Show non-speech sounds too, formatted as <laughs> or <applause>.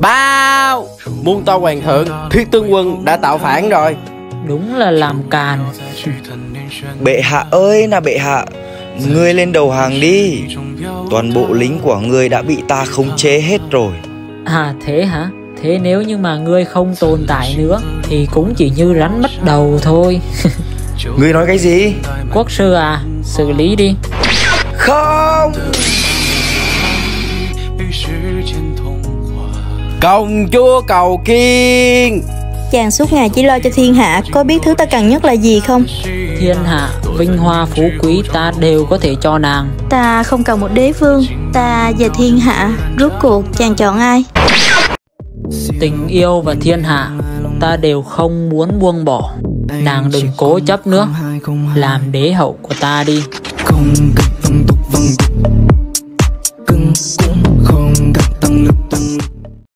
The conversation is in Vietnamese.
Bao! Muôn to hoàng thượng Thiết tướng quân đã tạo phản rồi. Đúng là làm càn. Bệ hạ ơi là bệ hạ Ngươi lên đầu hàng đi. Toàn bộ lính của ngươi đã bị ta khống chế hết rồi. À thế hả? Thế nếu như mà ngươi không tồn tại nữa Thì cũng chỉ như rắn mất đầu thôi. <laughs> Ngươi nói cái gì? Quốc sư à, xử lý đi. Không Công chúa cầu kiên Chàng suốt ngày chỉ lo cho thiên hạ Có biết thứ ta cần nhất là gì không? Thiên hạ, vinh hoa phú quý ta đều có thể cho nàng. Ta không cần một đế vương Ta và thiên hạ Rốt cuộc chàng chọn ai? Tình yêu và thiên hạ Ta đều không muốn buông bỏ. Nàng đừng cố chấp nữa Làm đế hậu của ta đi. Không tục. Cưng cũng không gặp tăng lực